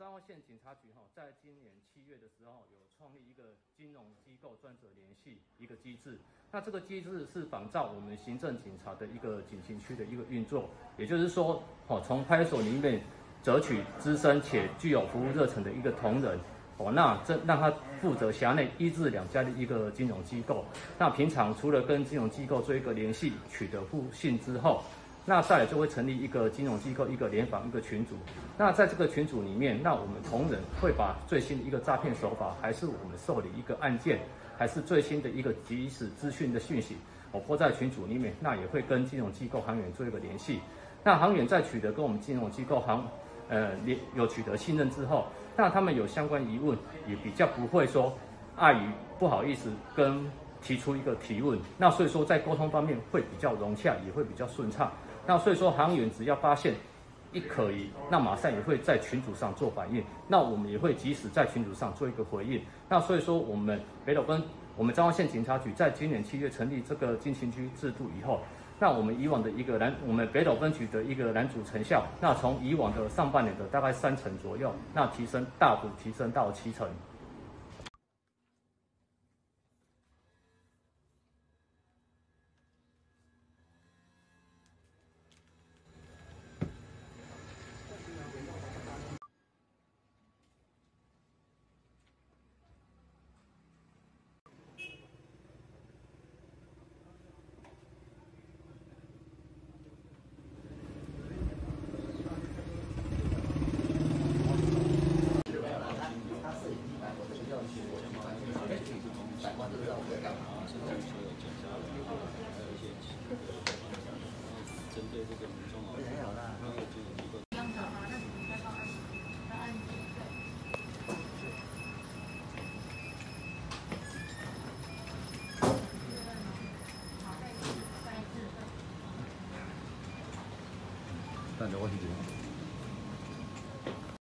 彰化县警察局哈，在今年七月的时候，有创立一个金融机构专责联系一个机制。那这个机制是仿照我们行政警察的一个警情区的一个运作，也就是说，哦，从派出所里面择取资深且具有服务热忱的一个同仁，哦，那这让他负责辖内一至两家的一个金融机构。那平常除了跟金融机构做一个联系，取得互信之后。那再来就会成立一个金融机构，一个联防一个群组。那在这个群组里面，那我们同仁会把最新的一个诈骗手法，还是我们受理一个案件，还是最新的一个即时资讯的讯息，我播在群组里面。那也会跟金融机构行员做一个联系。那行员在取得跟我们金融机构行，呃，联有取得信任之后，那他们有相关疑问，也比较不会说碍于不好意思跟提出一个提问。那所以说在沟通方面会比较融洽，也会比较顺畅。那所以说，航员只要发现一可疑，那马上也会在群组上做反应。那我们也会及时在群组上做一个回应。那所以说，我们北斗分，我们彰化县警察局在今年七月成立这个禁情区制度以后，那我们以往的一个蓝，我们北斗分局的一个拦阻成效，那从以往的上半年的大概三成左右，那提升大幅提升到七成。那你我去接